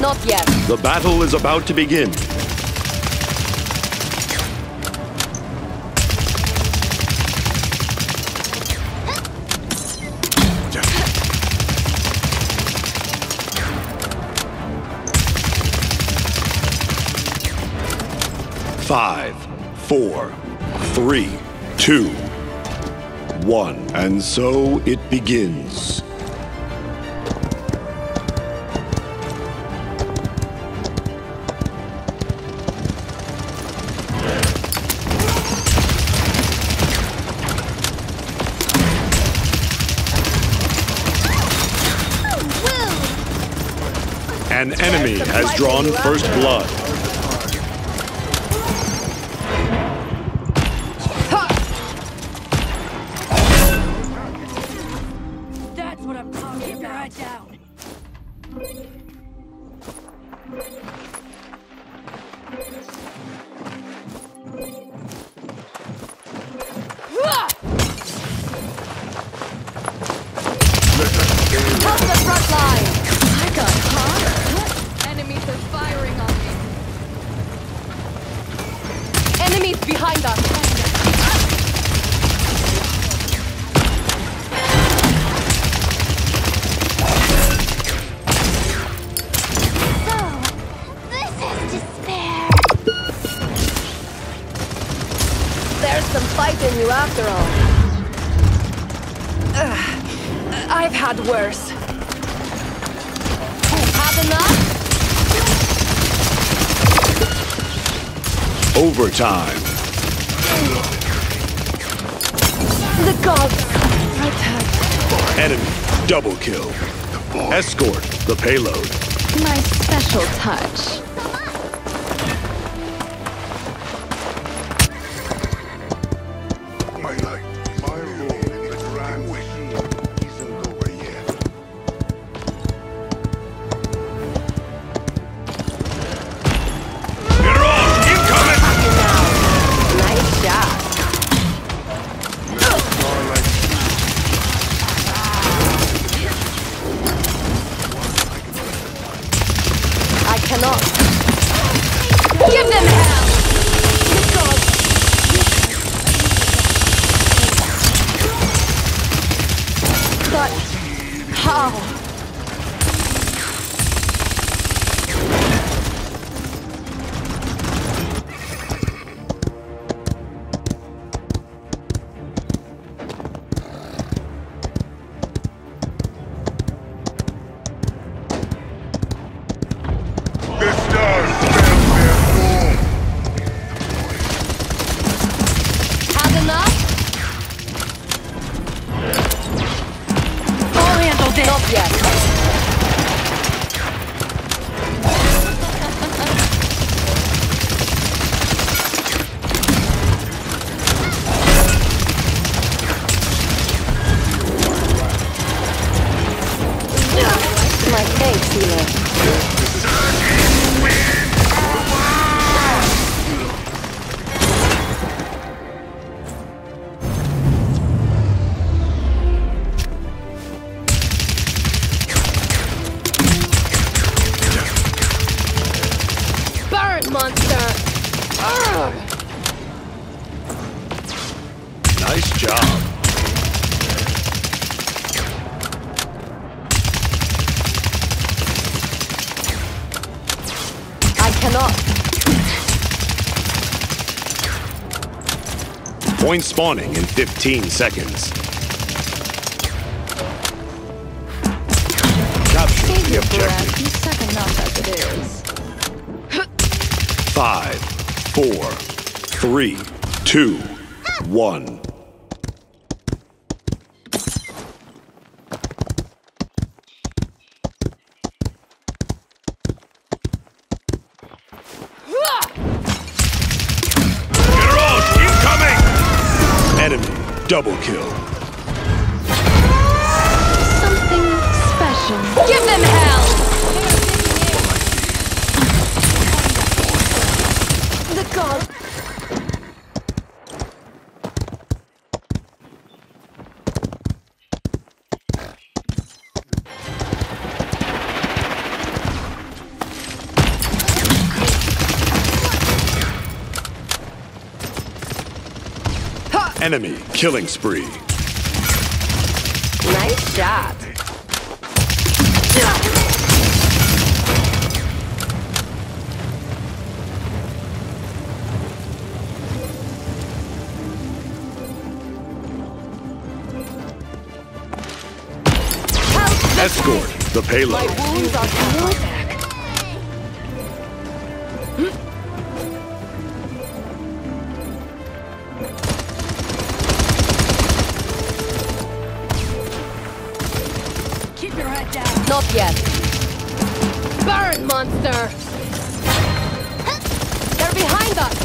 Not yet. The battle is about to begin. Five, four, three, two, one. And so it begins. An enemy has drawn first blood. Behind us! So, this is despair. There's some fight in you after all. Ugh. I've had worse. Have enough? Overtime. The gods protect. Enemy double kill. Escort the payload. My special touch. Had enough? My thanks, healer. Job. I cannot. Point spawning in 15 seconds. Capture Save the objective. You suck enough as it is. Five, four, three, two, one. Double kill. Something special. Give them hell! The god. Enemy killing spree. Nice shot. Escort the My payload. Burn! They're behind us!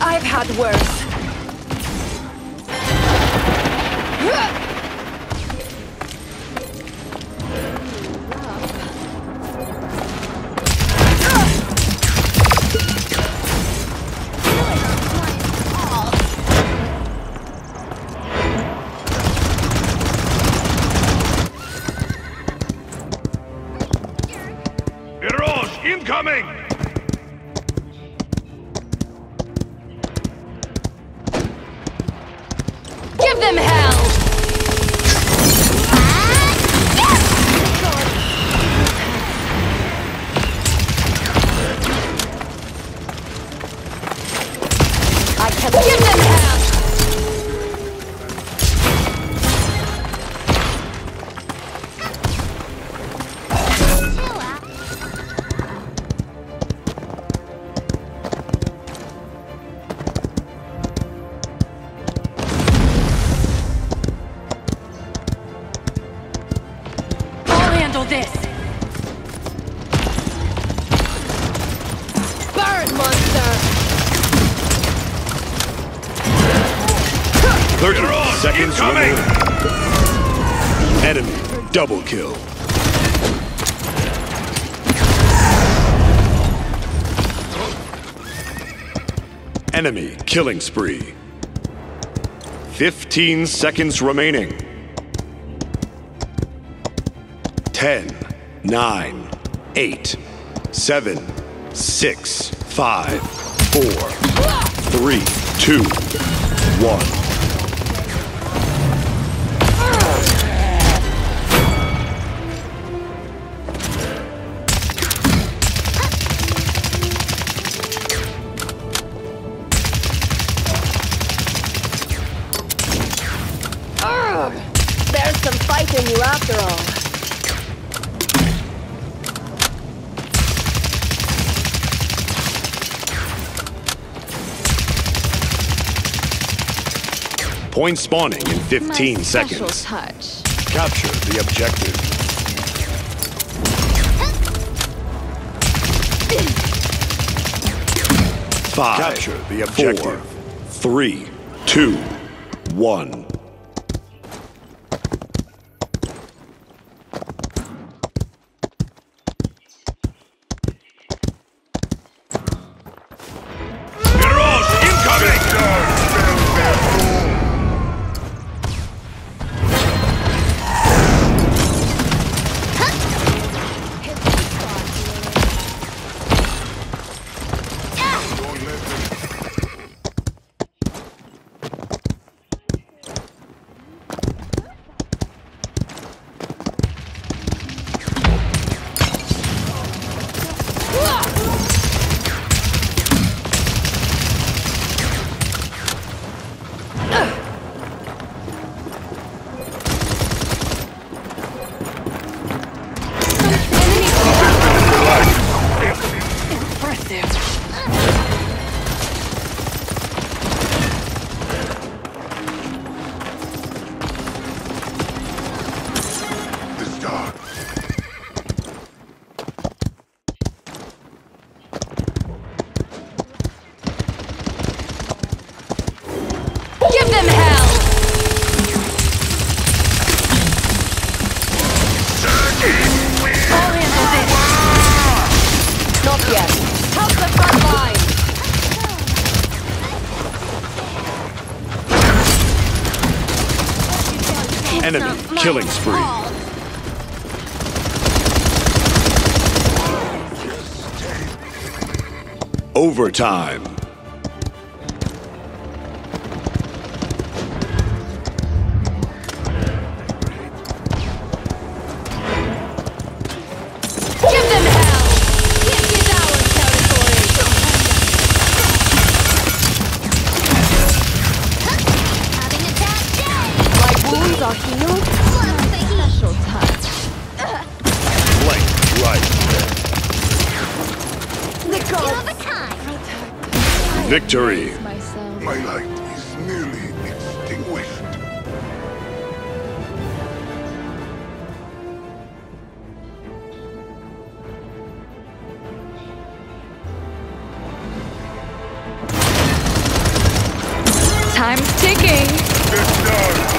I've had worse. Incoming! Give them hell! 30 seconds remaining. Enemy double kill. Enemy killing spree. 15 seconds remaining. 10, 9, 8, 7, 6, 5, 4, 3, 2, 1. Point spawning in 15 My seconds. touch. Capture the objective. Five. Capture the objective. Four, three, two, one. Enemy killing spree. Overtime. Special touch. Blank right. The Two gods of a kind. Victory. My light is nearly extinguished. Time's ticking. Get down!